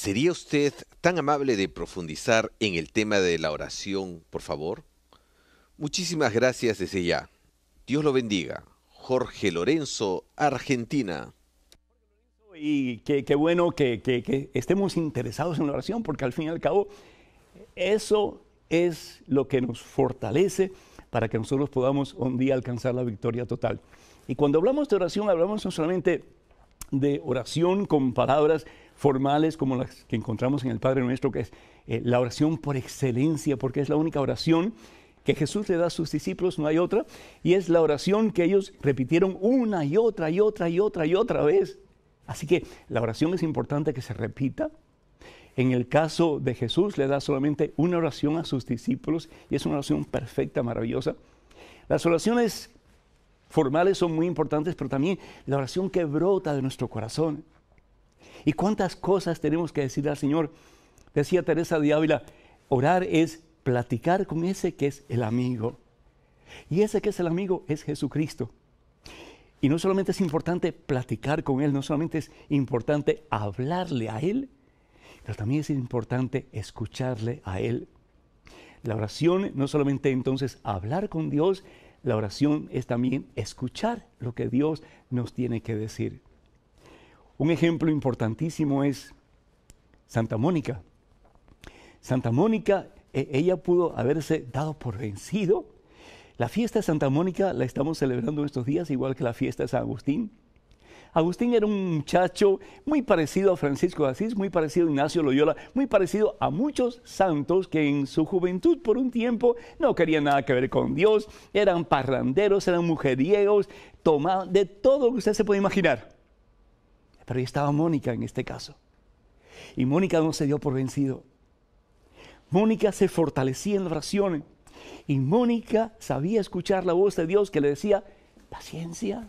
¿Sería usted tan amable de profundizar en el tema de la oración, por favor? Muchísimas gracias desde ya. Dios lo bendiga. Jorge Lorenzo, Argentina. Y qué, bueno que, que estemos interesados en la oración, porque al fin y al cabo eso es lo que nos fortalece para que nosotros podamos un día alcanzar la victoria total. Y cuando hablamos de oración, hablamos no solamente de oración con palabras formales como las que encontramos en el Padre Nuestro, que es eh, la oración por excelencia, porque es la única oración que Jesús le da a sus discípulos, no hay otra, y es la oración que ellos repitieron una y otra y otra y otra y otra vez. Así que la oración es importante que se repita. En el caso de Jesús le da solamente una oración a sus discípulos y es una oración perfecta, maravillosa. Las oraciones formales son muy importantes, pero también la oración que brota de nuestro corazón. ¿Y cuántas cosas tenemos que decir al Señor? Decía Teresa de Ávila, orar es platicar con ese que es el amigo. Y ese que es el amigo es Jesucristo. Y no solamente es importante platicar con Él, no solamente es importante hablarle a Él, pero también es importante escucharle a Él. La oración no solamente entonces hablar con Dios, la oración es también escuchar lo que Dios nos tiene que decir. Un ejemplo importantísimo es Santa Mónica. Santa Mónica, e, ella pudo haberse dado por vencido. La fiesta de Santa Mónica la estamos celebrando estos días, igual que la fiesta de San Agustín. Agustín era un muchacho muy parecido a Francisco de Asís, muy parecido a Ignacio Loyola, muy parecido a muchos santos que en su juventud por un tiempo no querían nada que ver con Dios, eran parranderos, eran mujeriegos, tomaban de todo lo que usted se puede imaginar. Pero ahí estaba Mónica en este caso. Y Mónica no se dio por vencido. Mónica se fortalecía en la oración. Y Mónica sabía escuchar la voz de Dios que le decía, paciencia,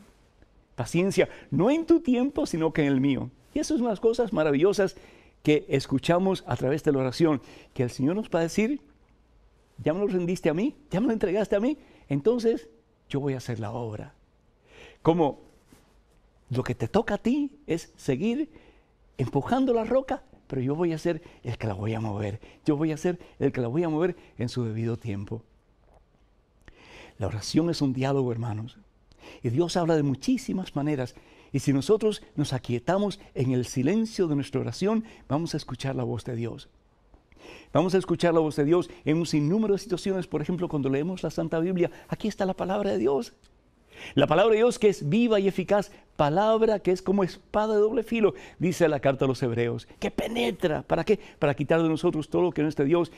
paciencia, no en tu tiempo, sino que en el mío. Y eso es unas cosas maravillosas que escuchamos a través de la oración, que el Señor nos va a decir, ya me lo rendiste a mí, ya me lo entregaste a mí, entonces yo voy a hacer la obra. Como lo que te toca a ti es seguir empujando la roca, pero yo voy a ser el que la voy a mover, yo voy a ser el que la voy a mover en su debido tiempo. La oración es un diálogo, hermanos. Y Dios habla de muchísimas maneras. Y si nosotros nos aquietamos en el silencio de nuestra oración, vamos a escuchar la voz de Dios. Vamos a escuchar la voz de Dios en un sinnúmero de situaciones. Por ejemplo, cuando leemos la Santa Biblia, aquí está la palabra de Dios. La palabra de Dios que es viva y eficaz, palabra que es como espada de doble filo, dice la carta a los hebreos, que penetra. ¿Para qué? Para quitar de nosotros todo lo que no es de Dios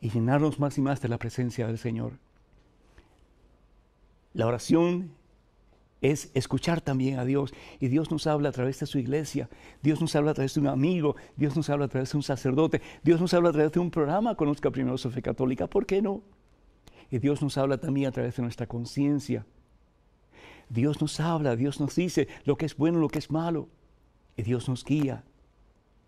y llenarnos más y más de la presencia del Señor. La oración es escuchar también a Dios. Y Dios nos habla a través de su iglesia, Dios nos habla a través de un amigo, Dios nos habla a través de un sacerdote, Dios nos habla a través de un programa Conozca Primero su Fe Católica, ¿por qué no? Y Dios nos habla también a través de nuestra conciencia. Dios nos habla, Dios nos dice lo que es bueno, lo que es malo. Y Dios nos guía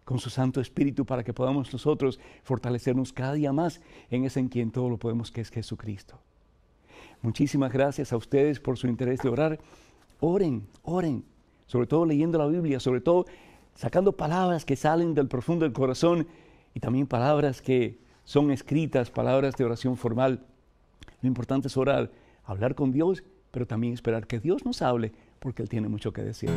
con su Santo Espíritu para que podamos nosotros fortalecernos cada día más en ese en quien todo lo podemos, que es Jesucristo. Muchísimas gracias a ustedes por su interés de orar. Oren, oren, sobre todo leyendo la Biblia, sobre todo sacando palabras que salen del profundo del corazón y también palabras que son escritas, palabras de oración formal. Lo importante es orar, hablar con Dios, pero también esperar que Dios nos hable, porque Él tiene mucho que decir.